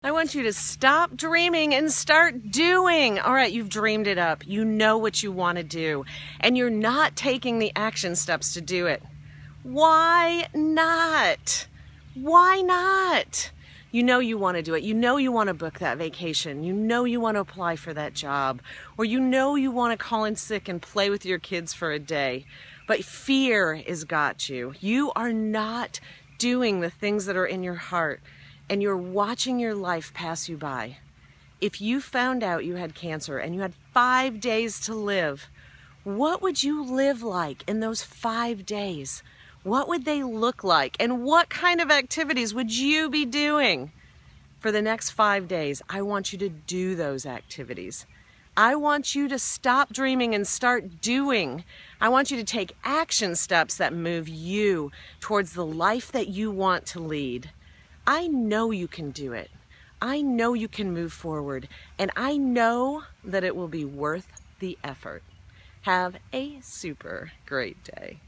I want you to stop dreaming and start doing. All right, you've dreamed it up. You know what you want to do, and you're not taking the action steps to do it. Why not? Why not? You know you want to do it. You know you want to book that vacation. You know you want to apply for that job. Or you know you want to call in sick and play with your kids for a day. But fear has got you. You are not doing the things that are in your heart and you're watching your life pass you by, if you found out you had cancer and you had five days to live, what would you live like in those five days? What would they look like? And what kind of activities would you be doing? For the next five days, I want you to do those activities. I want you to stop dreaming and start doing. I want you to take action steps that move you towards the life that you want to lead. I know you can do it. I know you can move forward, and I know that it will be worth the effort. Have a super great day.